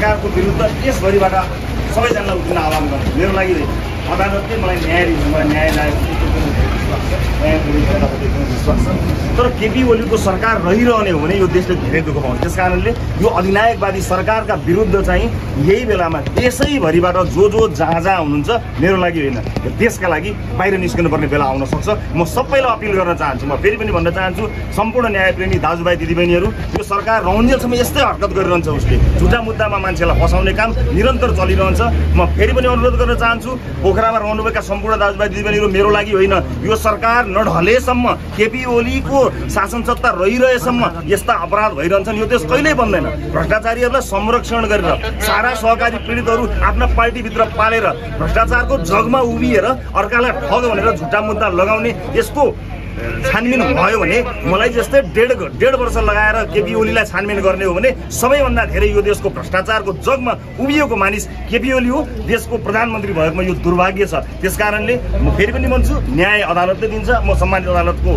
विरुद्ध देशभरिबाट सबैजनालाई उठ्न आह्वान गर्छु मेरो लागि अदालतले मलाई न्याय दिन्छ मलाई तर केपी ओलीको सरकार रहिरहने हो भने यो देशले धेरै दुःख पाउँछ। त्यस कारणले यो अधिनायकवादी सरकारका विरुद्ध चाहिँ यही बेलामा देशैभरिबाट जो जो जहाँ जहाँ हुनुहुन्छ मेरो लागि होइन। देशका लागि बाहिर निस्कनुपर्ने बेला आउन सक्छ। म सबैलाई अपिल गर्न चाहन्छु। म फेरि पनि भन्न चाहन्छु सम्पूर्ण न्यायप्रेमी दाजुभाइ दिदीबहिनीहरू यो सरकार रहन्जेलसम्म यस्तै हरकत गरिरहन्छ उसले। झुटा मुद्दामा मान्छेलाई फसाउने काम निरन्तर चलिरहन्छ। म फेरि पनि अनुरोध गर्न चाहन्छु पोखरामा रहनुभएका सम्पूर्ण दाजुभाइ दिदीबहिनीहरू मेरो लागि होइन। यो सरकार नढलेसम्म केपी ओलीको शासन सत्ता रहिरहेसम्म यस्ता अपराध भइरहन्छन् यो देश कहिल्यै बन्दैन। भ्रष्टाचारीहरूलाई संरक्षण गरेर सारा सहकारी पीडितहरू आफ्ना पार्टीभित्र पालेर भ्रष्टाचारको जगमा उभिएर अर्कालाई ठग भनेर झुट्टा मुद्दा लगाउने यसको छानबिन भयो भने मलाई जस्तै डेढ डेढ वर्ष लगाएर केपी ओलीलाई छानबिन गर्ने हो भने सबैभन्दा धेरै यो देशको भ्रष्टाचारको जगमा उभिएको मानिस केपी ओली हो। देशको प्रधानमन्त्री भएकोमा यो दुर्भाग्य छ। त्यस कारणले म फेरि पनि भन्छु न्याय अदालतले दिन्छ। म सम्मानित अदालतको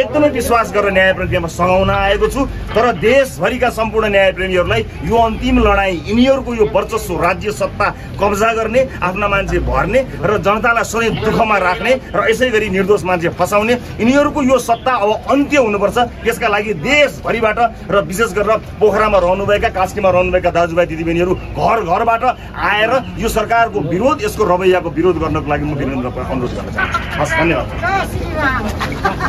एकदमै विश्वास गरेर न्याय प्रक्रियामा सघाउन आएको छु। तर देशभरिका सम्पूर्ण न्यायप्रेमीहरूलाई यो अन्तिम लडाइँ यिनीहरूको यो वर्चस्व राज्य सत्ता कब्जा गर्ने आफ्ना मान्छे भर्ने र जनतालाई सधैँ दुःखमा राख्ने र यसै गरी निर्दोष मान्छे फसाउने यिनीहरूको यो सत्ता अब अन्त्य हुनुपर्छ। त्यसका लागि देशभरिबाट र विशेष गरेर पोखरामा रहनुभएका कास्कीमा रहनुभएका दाजुभाइ दिदीबहिनीहरू घर घरबाट आएर यो सरकारको विरोध यसको रवैयाको विरोध गर्नको लागि म वीरेन्द्र अनुरोध गर्न चाहन्छु। हस् धन्यवाद।